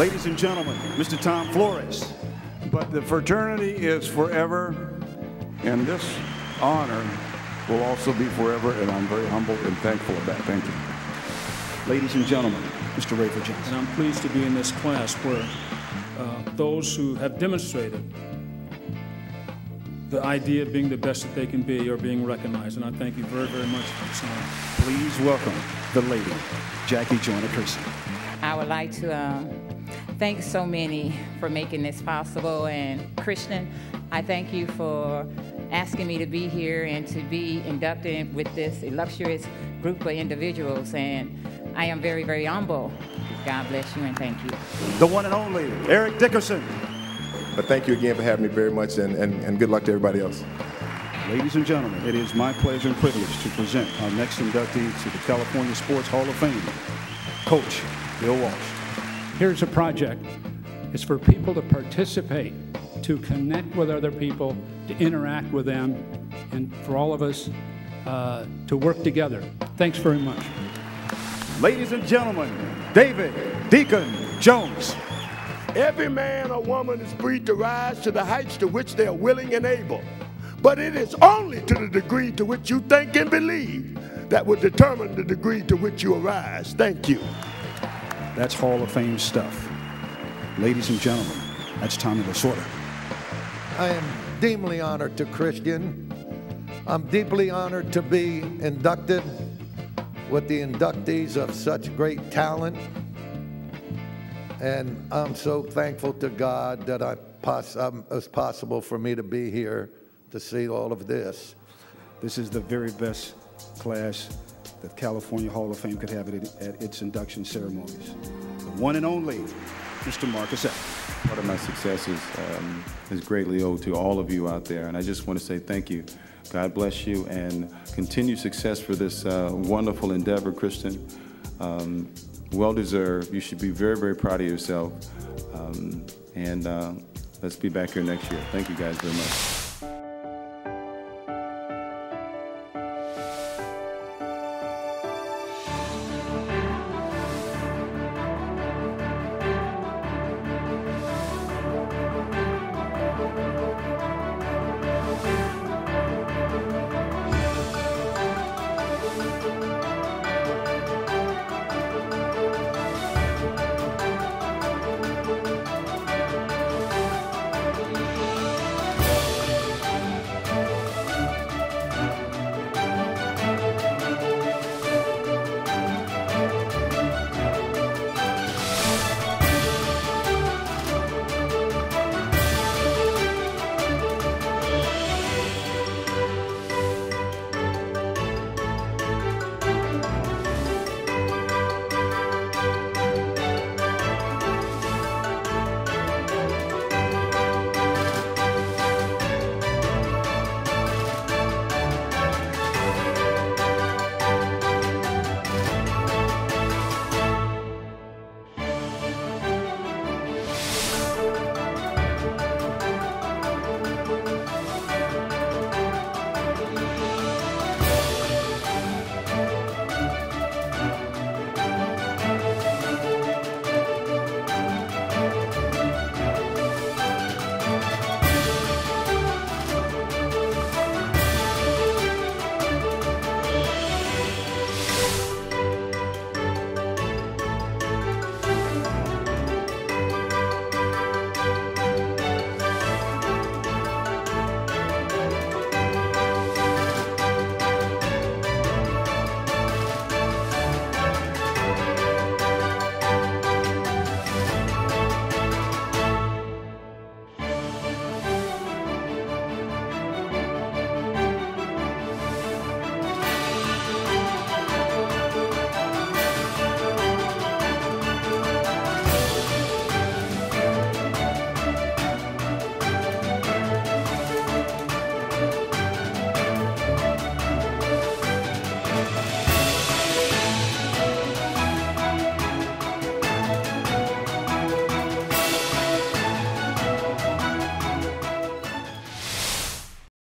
Ladies and gentlemen, Mr. Tom Flores. But the fraternity is forever, and this honor will also be forever, and I'm very humbled and thankful of that. Thank you. Ladies and gentlemen, Mr. Rafer Johnson. And I'm pleased to be in this class where uh, those who have demonstrated the idea of being the best that they can be are being recognized. And I thank you very, very much for this honor. Please welcome the lady, Jackie Joyner Kersee. I would like to um, thank so many for making this possible. And Christian, I thank you for asking me to be here and to be inducted with this illustrious group of individuals. And I am very, very humble. God bless you and thank you. The one and only Eric Dickerson. But thank you again for having me very much, and, and, and good luck to everybody else. Ladies and gentlemen, it is my pleasure and privilege to present our next inductee to the California Sports Hall of Fame, Coach Bill Walsh. Here's a project. It's for people to participate, to connect with other people, to interact with them, and for all of us uh, to work together. Thanks very much. Ladies and gentlemen, David Deacon Jones. Every man or woman is free to rise to the heights to which they are willing and able. But it is only to the degree to which you think and believe that will determine the degree to which you arise. Thank you. That's Hall of Fame stuff. Ladies and gentlemen, that's Tommy Lasorda. I am deeply honored to Christian. I'm deeply honored to be inducted with the inductees of such great talent. And I'm so thankful to God that I pos- um, it's possible for me to be here to see all of this. This is the very best class that California Hall of Fame could have it at its induction ceremonies. The one and only Mr. Marcus F. Part of my success is, um, is greatly owed to all of you out there, and I just want to say thank you. God bless you, and continued success for this uh, wonderful endeavor, Christian. Um, well deserved. You should be very, very proud of yourself. Um, and uh, let's be back here next year. Thank you guys very much.